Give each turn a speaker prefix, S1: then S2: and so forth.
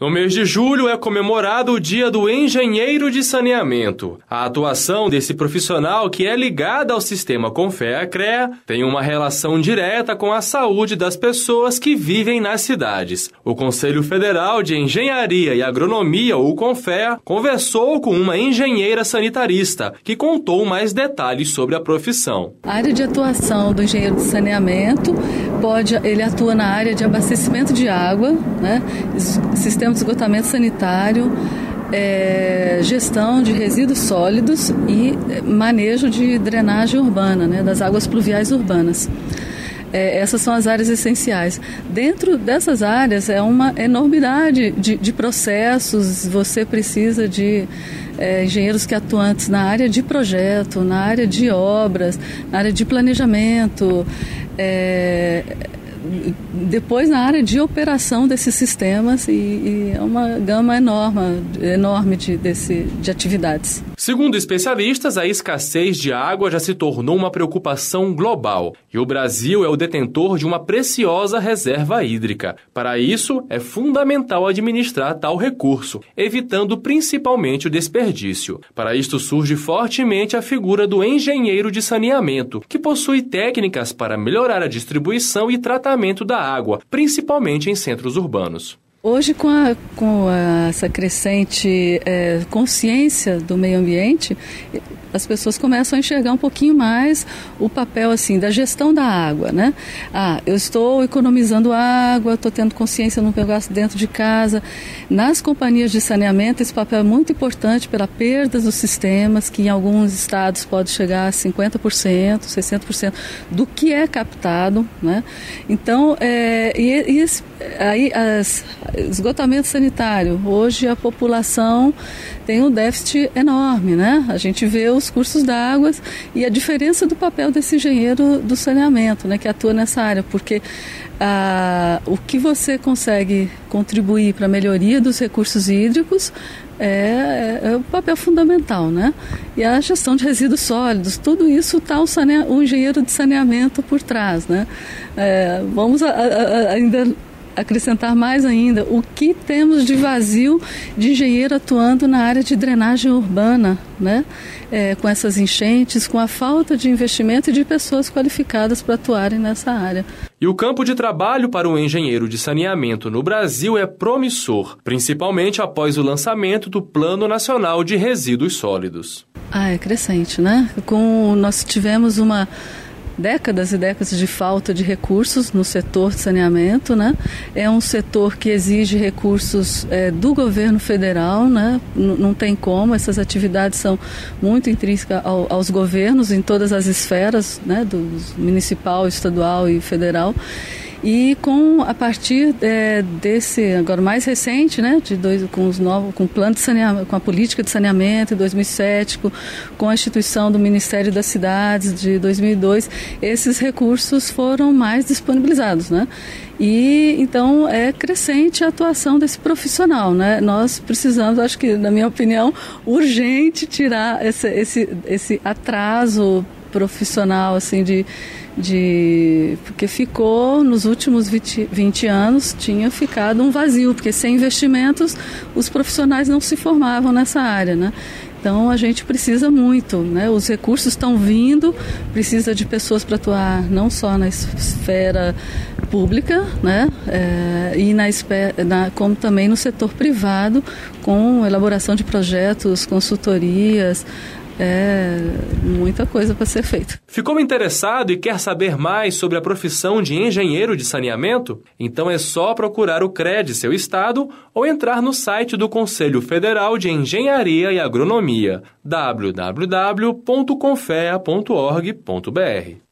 S1: No mês de julho é comemorado o Dia do Engenheiro de Saneamento. A atuação desse profissional, que é ligada ao sistema Confea-CREA, tem uma relação direta com a saúde das pessoas que vivem nas cidades. O Conselho Federal de Engenharia e Agronomia, o CONFEA, conversou com uma engenheira sanitarista, que contou mais detalhes sobre a profissão.
S2: A área de atuação do engenheiro de saneamento pode, ele atua na área de abastecimento de água, né, sistema de esgotamento sanitário, é, gestão de resíduos sólidos e manejo de drenagem urbana, né, das águas pluviais urbanas. É, essas são as áreas essenciais. Dentro dessas áreas é uma enormidade de, de processos, você precisa de é, engenheiros que atuantes na área de projeto, na área de obras, na área de planejamento. É, depois na área de operação desses sistemas e, e é uma gama enorme, enorme de, desse, de atividades.
S1: Segundo especialistas, a escassez de água já se tornou uma preocupação global e o Brasil é o detentor de uma preciosa reserva hídrica. Para isso, é fundamental administrar tal recurso, evitando principalmente o desperdício. Para isto surge fortemente a figura do engenheiro de saneamento, que possui técnicas para melhorar a distribuição e tratamento da água, principalmente em centros urbanos.
S2: Hoje, com, a, com a, essa crescente é, consciência do meio ambiente, as pessoas começam a enxergar um pouquinho mais o papel assim da gestão da água, né? Ah, eu estou economizando água, estou tendo consciência, não gasto dentro de casa. Nas companhias de saneamento, esse papel é muito importante pela perda dos sistemas, que em alguns estados pode chegar a 50%, 60% do que é captado, né? Então, é, e, e esse, aí, as, esgotamento sanitário. Hoje a população tem um déficit enorme, né? A gente vê os cursos d'água e a diferença do papel desse engenheiro do saneamento, né, que atua nessa área, porque ah, o que você consegue contribuir para a melhoria dos recursos hídricos é, é, o papel fundamental, né? E a gestão de resíduos sólidos, tudo isso está o, o, engenheiro de saneamento por trás, né? É, vamos a, a, ainda acrescentar mais ainda o que temos de vazio de engenheiro atuando na área de drenagem urbana, né? É, com essas enchentes, com a falta de investimento e de pessoas qualificadas para atuarem nessa área.
S1: E o campo de trabalho para o engenheiro de saneamento no Brasil é promissor, principalmente após o lançamento do Plano Nacional de Resíduos Sólidos.
S2: Ah, é crescente, né? Com, nós tivemos uma décadas e décadas de falta de recursos no setor de saneamento, né? É um setor que exige recursos é, do governo federal, né? N não tem como, essas atividades são muito intrínsecas ao, aos governos em todas as esferas, né? Do municipal, estadual e federal. E com a partir é, desse agora mais recente, né, de dois com os novos com plano de saneamento, com a política de saneamento de 2007, com, com a instituição do Ministério das Cidades de 2002, esses recursos foram mais disponibilizados, né? E então é crescente a atuação desse profissional, né? Nós precisamos, acho que na minha opinião, urgente tirar esse, esse, esse atraso profissional assim de de porque ficou nos últimos 20, 20, anos tinha ficado um vazio porque sem investimentos os profissionais não se formavam nessa área né? Então a gente precisa muito né? Os recursos estão vindo precisa de pessoas para atuar não só na esfera pública né? É, e na, na como também no setor privado com elaboração de projetos consultorias é muita coisa para ser feita.
S1: Ficou interessado e quer saber mais sobre a profissão de engenheiro de saneamento? Então é só procurar o CRED seu estado ou entrar no site do Conselho Federal de Engenharia e Agronomia www.confea.org.br.